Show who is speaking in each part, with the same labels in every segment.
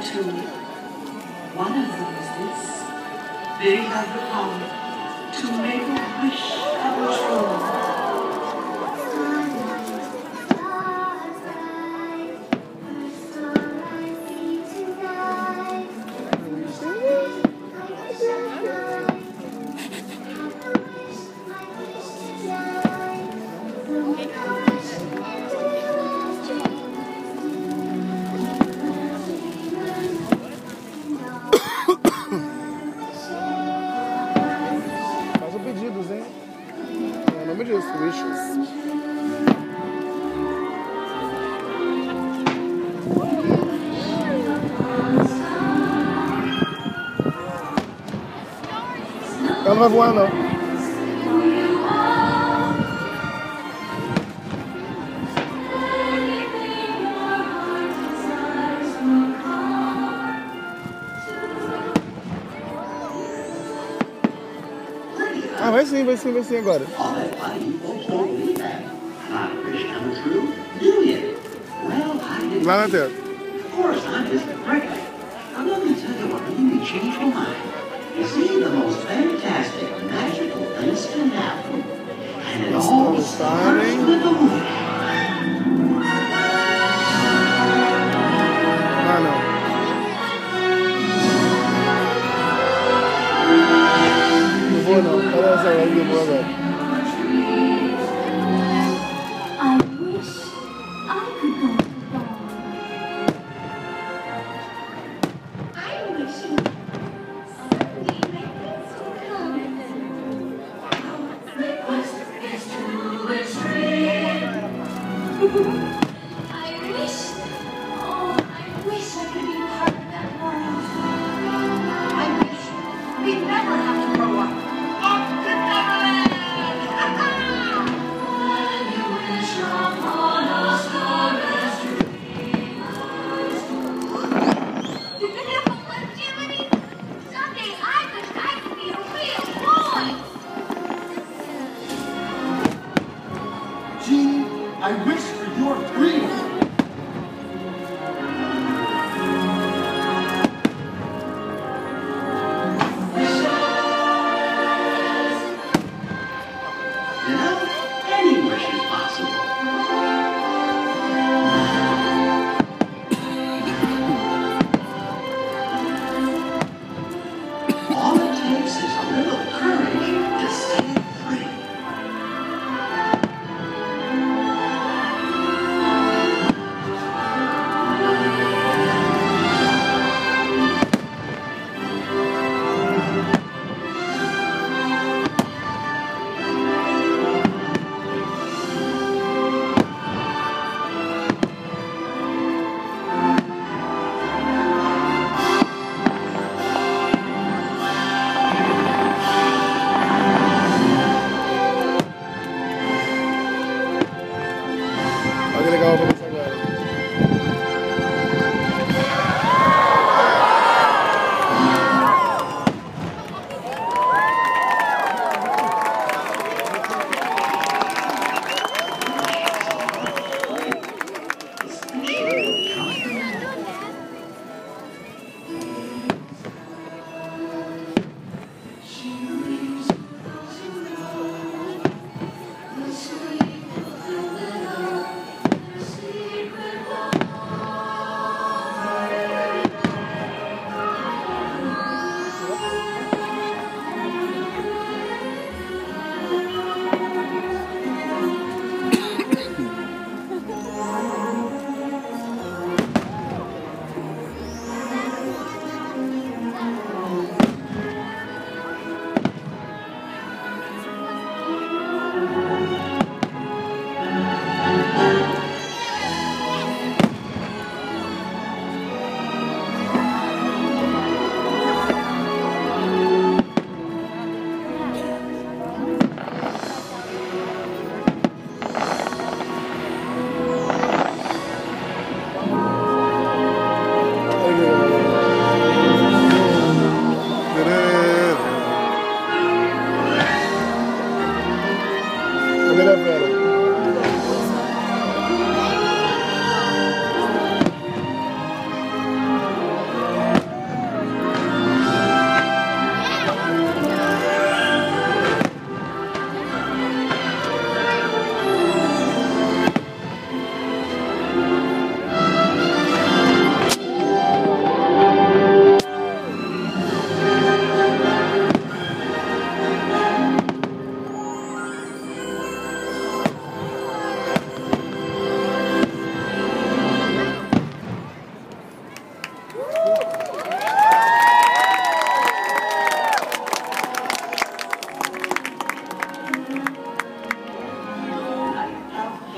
Speaker 1: to it. One of them is this. They have the power to make a wish come true.
Speaker 2: Ela não vai voar, não. Ah, vai sim, vai sim, vai sim agora.
Speaker 3: Not.
Speaker 2: Lá na tela.
Speaker 3: Of course, I'm just a prick. Now, let me tell you what made me change my mind. seeing the most fantastic, magical things can happen. And it it's all starts with a
Speaker 2: movie.
Speaker 4: I
Speaker 3: know. Bueno, ahora vamos a ver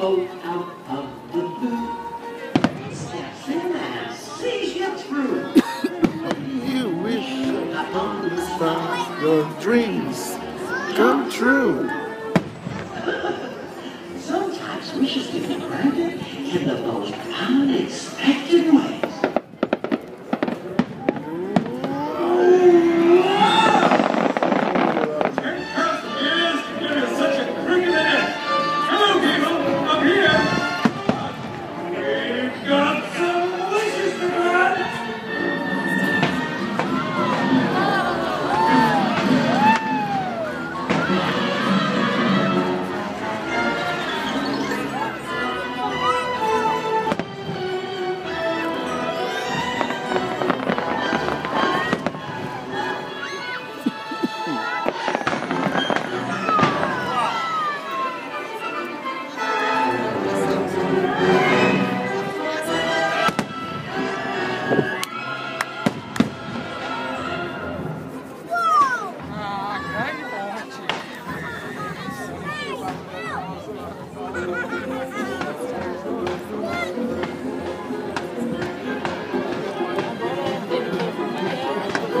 Speaker 3: Boat out of the blue. Steps in and sees you through.
Speaker 2: You wish upon the stars your dreams come true.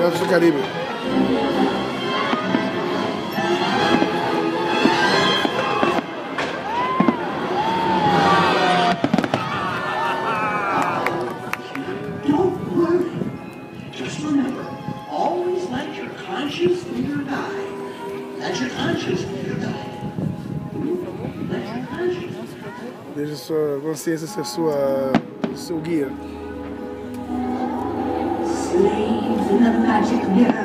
Speaker 3: Let your conscience
Speaker 2: Deixe sua consciência ser sua, seu guia.
Speaker 1: In the magic mirror.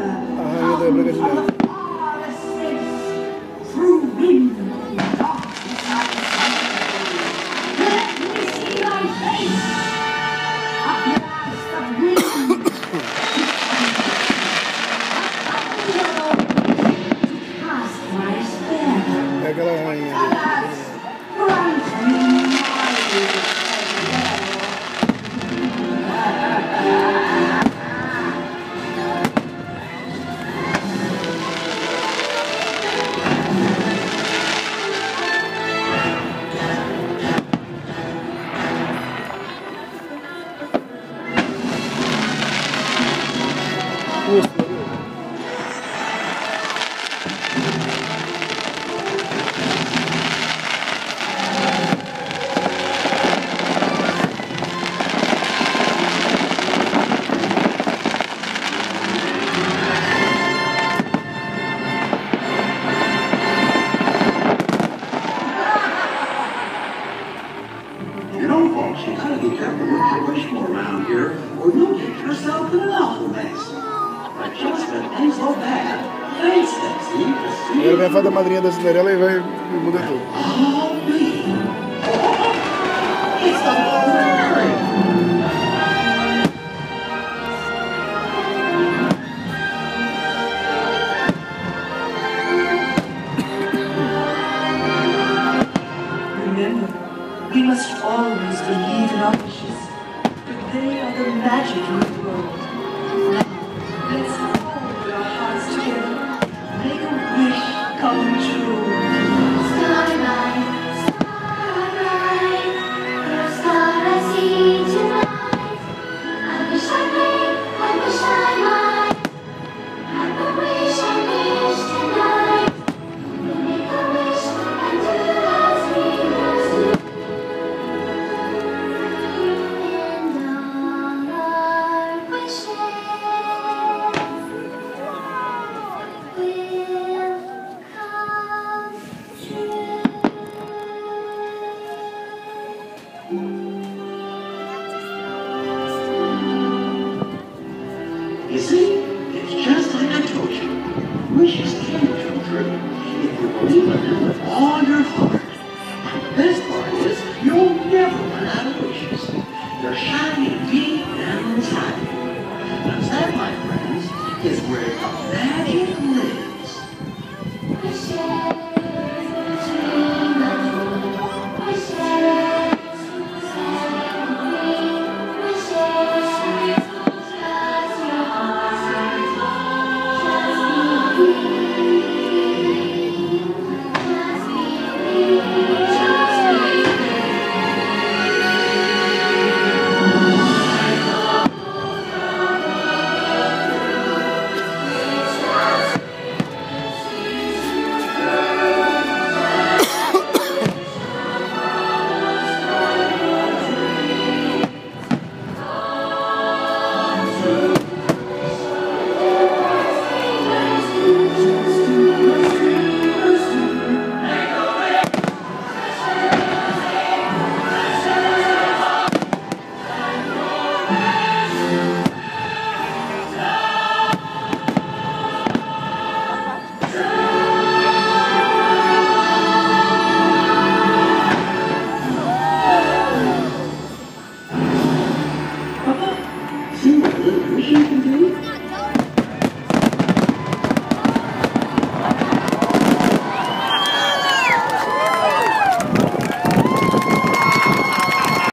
Speaker 3: Folks, you gotta be careful what you wish for around here, or you'll get yourself in an awful mess. But just when things go bad, to see
Speaker 2: Ela vem a madrinha da Cinderela e vai e muda tudo.